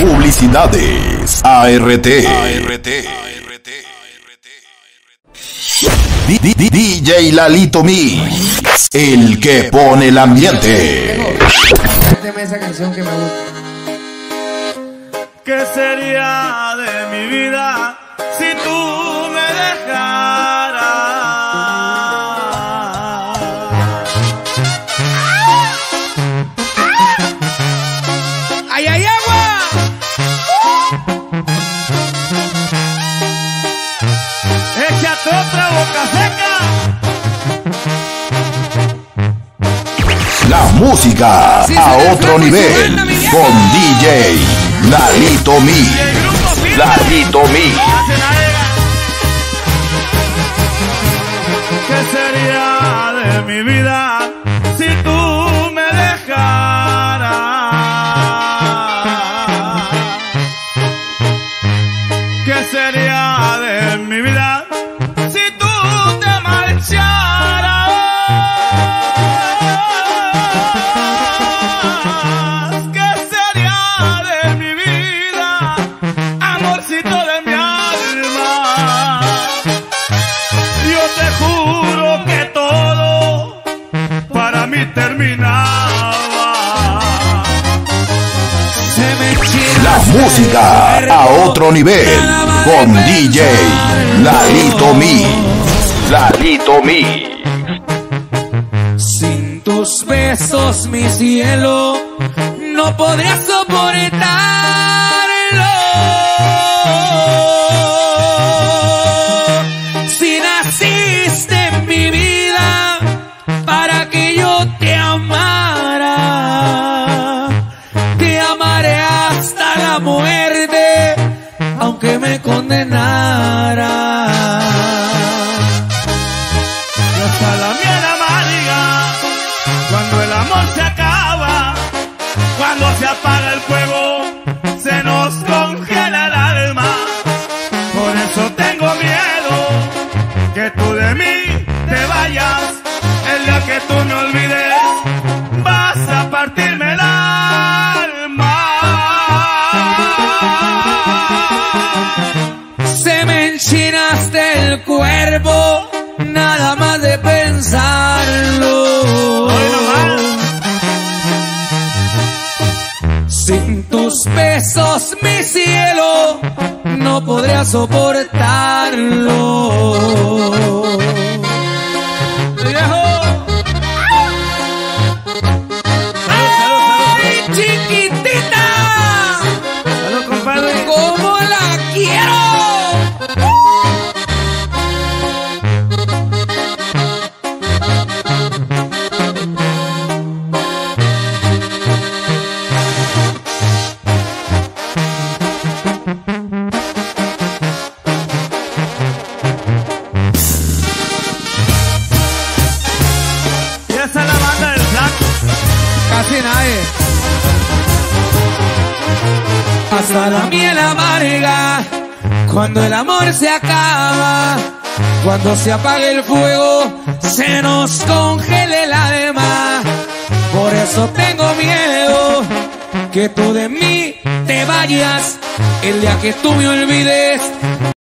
Publicidades. ART. ART. DJ Lalito Mix. El que pone el ambiente. Esa canción que me gusta. ¿Qué sería de mi vida si tú otra boca seca. La música a otro nivel. mi. Con DJ Lalito Mix. Y el grupo firme. Lalito Mix. Hace la era. ¿Qué sería de mi vida si tú me dejaras? ¿Qué sería de mi vida terminaba. La música a otro nivel. Con DJ Lalito Mix. Lalito Mix. Sin tus besos, mi cielo, no podría soportarlo. Aunque me condenara. El cuerpo, nada más de pensarlo. Sin tus besos, mi cielo, no podría soportarlo. Hasta la miel amarga, cuando el amor se acaba, cuando se apague el fuego, se nos congele el alma. Por eso tengo miedo que tú de mí te vayas, el día que tú me olvides,